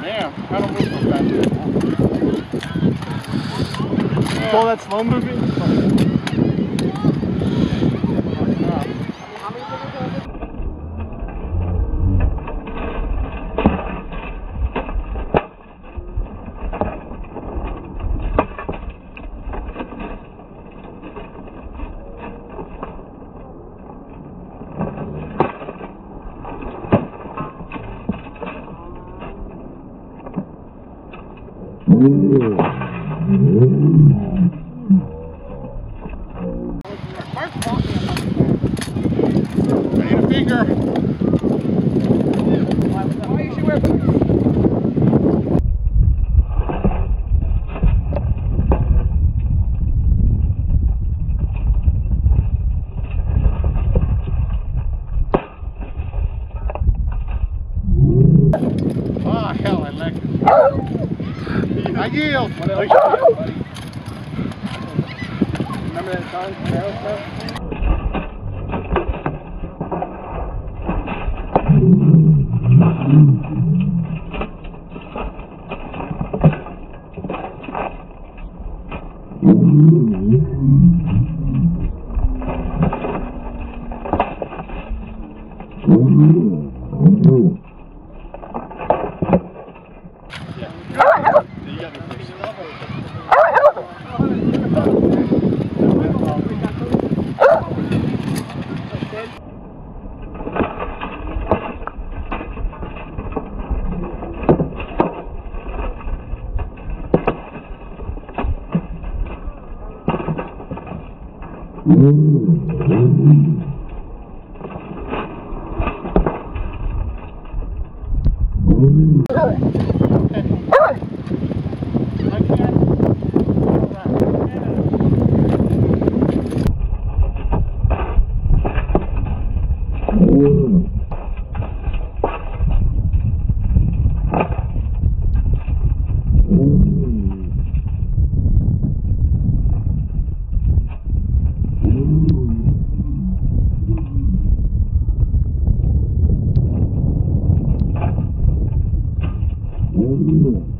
Damn, I don't move so fast. All that slow moving? Oh, hell, I like it. I yield. Remember that song? Aerosmith? Oh, Mm-hmm.